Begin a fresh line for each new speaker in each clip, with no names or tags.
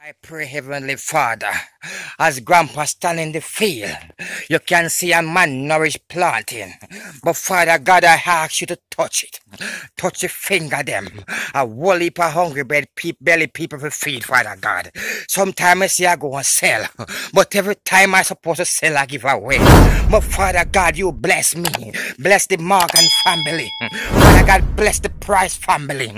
I pray, Heavenly Father, as Grandpa stand in the field, you can see a man nourish planting. But Father God, I ask you to touch it. Touch the finger them. A whole heap of hungry bed, pe- belly people for feed, Father God. Sometimes I say I go and sell, but every time I supposed to sell, I give away. But Father God, you bless me. Bless the Morgan family. Father God, bless the Price family.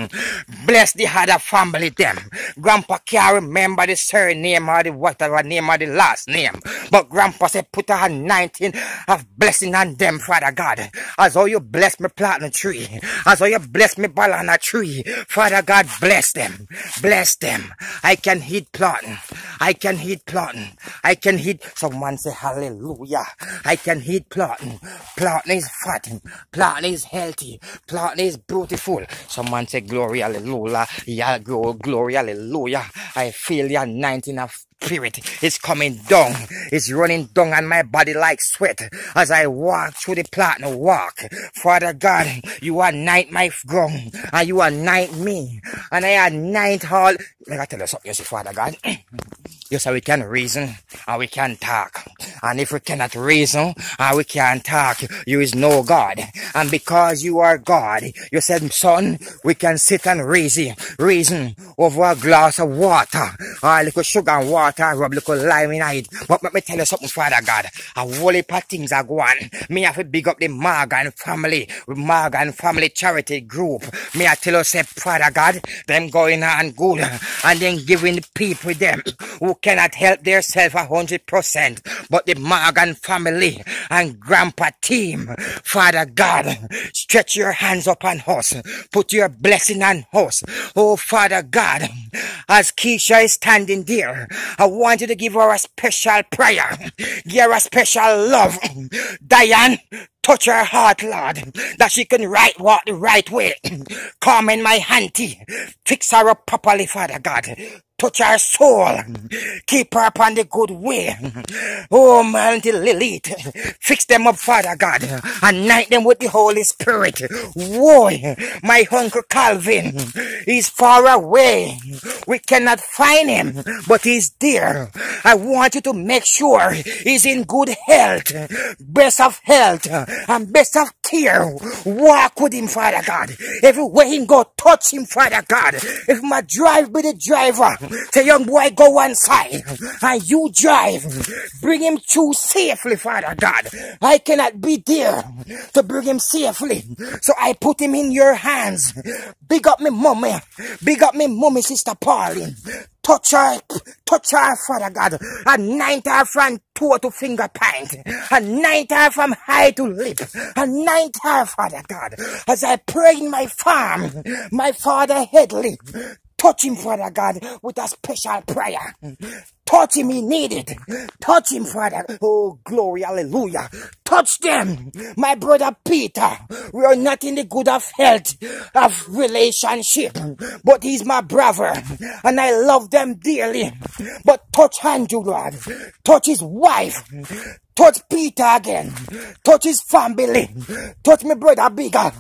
Bless the other family them. Grandpa can't remember the surname or the whatever name or the last name. But Grandpa said put a 19 of blessing on them, Father God. As how you bless me planting tree. As how you bless me banana tree. Father God, bless them. Bless them. I can hit planting. I can hit planting. I can hit. Someone say hallelujah. I can hit planting. Planting is fat. Planting is healthy. Planting is beautiful. Someone say glory, hallelujah. Yeah, glo- glory, hallelujah. I feel the anointing of spirit is coming down. It's running down on my body like sweat as I walk through the platinum walk. Father God, you anoint my ground and you anoint me and I anoint all. Let I tell you something, you see, Father God. You say we can reason and we can talk. And if we cannot reason and we can't talk, you is no God. And because you are God, you said, son, we can sit and reason, reason over a glass of water. A little sugar and water, rub a little lime in it. But let me tell you something, Father God. A whole heap of things are going. Me have to big up the Morgan family, Morgan family charity group. Me I tell you, say, Father God, them going on good. And then giving people them who cannot help themselves a hundred percent. But the Morgan family and grandpa team, Father God, stretch your hands up upon us. Put your blessing on us. Oh, Father God, as Keisha is standing there, I want you to give her a special prayer. Give her a special love. Diane, touch her heart, Lord, that she can right walk the right way. Come in my auntie. Fix her up properly, Father God. Touch her soul. Keep her upon the good way. Oh, the Lilith. Fix them up, Father God. Anoint them with the Holy Spirit. Whoa, my Uncle Calvin is far away. We cannot find him, but he's there. I want you to make sure he's in good health, best of health, and best of care. Walk with him, Father God. Everywhere he go, touch him, Father God. If my drive be the driver, say, young boy, go one side, and you drive. Bring him through safely, Father God. I cannot be there to bring him safely. So I put him in your hands. Big up me mommy. Big up me mommy, Sister Pauline. Touch her, touch her, Father God. Anoint her from toe to finger point. Anoint her from high to lip. Anoint her, Father God. As I pray in my farm, my Father Headley. Touch him, Father God, with a special prayer. Touch him, he needed. Touch him, Father. Oh, glory, hallelujah. Touch them. My brother Peter, we are not in the good of health, of relationship, but he's my brother, and I love them dearly. But touch Andrew, Lord. Touch his wife. Touch Peter again. Touch his family. Touch my brother bigger.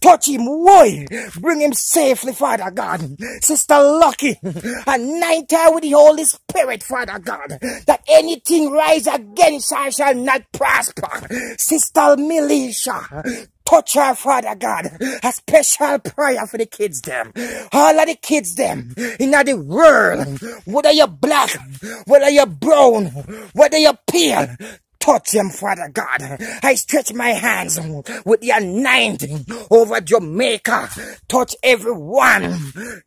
Touch him, boy. Bring him safely, Father God. Sister Lucky. Anoint her with the Holy Spirit, Father God. That anything rise against her shall not prosper. Sister Militia. Touch her, Father God. A special prayer for the kids, them. All of the kids, them. In the world. Whether you're black, whether you're brown, whether you're pale. Touch him, Father God. I stretch my hands with the anointing over Jamaica. Touch everyone.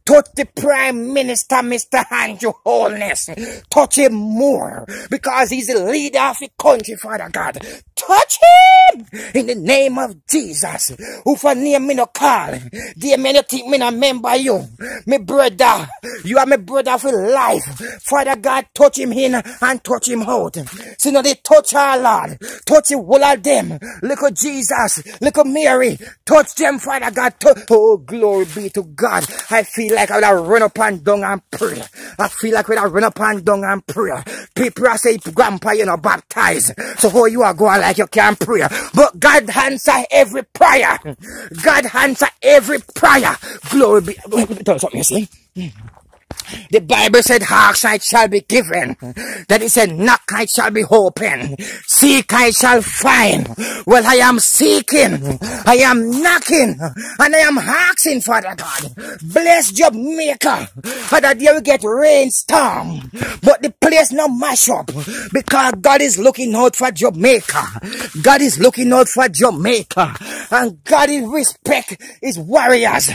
Touch the Prime Minister, Mr. Andrew Holness. Touch him more because he's the leader of the country, Father God. Touch him in the name of Jesus. Who for name me no call. Dear man, you think me no remember you. Me brother. You are my brother for life. Father God, touch him in and touch him out. See now they touch her, Lord. Touch whole of them. Look at Jesus. Look at Mary. Touch them, Father God. Oh, glory be to God. I feel like I would have run up and down and pray. I feel like I would have run up and down and pray. People are saying, Grandpa, you know, baptized. So how you are going like you can't pray. But God answer every prayer. God answer every prayer. Glory be. Let me tell you something, you see. The Bible said, Ask I shall be given. That it said, Knock I shall be open. Seek I shall find. Well, I am seeking. I am knocking. And I am asking, Father God. Bless Jamaica. Father, there we get rainstorm. But the place no mash up. Because God is looking out for Jamaica. God is looking out for Jamaica. And God is respect his warriors.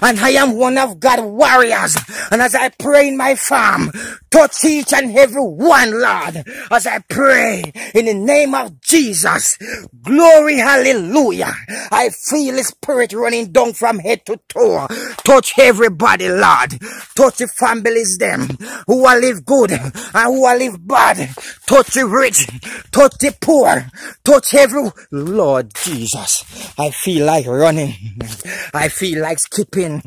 And I am one of God's warriors. And as I pray in my farm, touch each and every one, Lord, as I pray in the name of Jesus. Glory, hallelujah. I feel the spirit running down from head to toe. Touch everybody, Lord. Touch the families, them who will live good and who will live bad. Touch the rich, touch the poor, touch every Lord Jesus. I feel like running. I feel like skipping.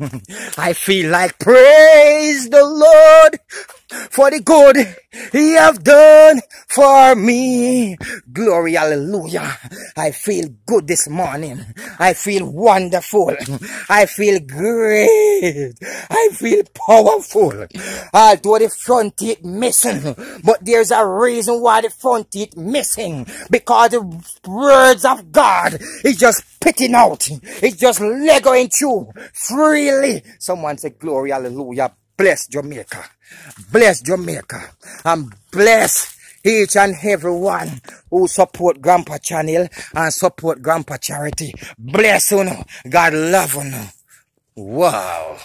I feel like praise the Lord for the good he have done for me. Glory, hallelujah. I feel good this morning. I feel wonderful. I feel great. I feel powerful. Although the front teeth missing, but there's a reason why the front teeth missing. Because the words of God is just spitting out. It's just legoing through freely. Someone say glory, hallelujah. Bless Jamaica. Bless Jamaica. And bless each and every one who support Grandpa channel and support Grandpa charity. Bless you. God love you. Wow.